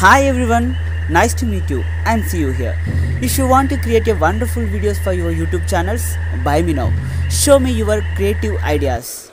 Hi everyone, nice to meet you and see you here. If you want to create a wonderful videos for your YouTube channels, buy me now. Show me your creative ideas.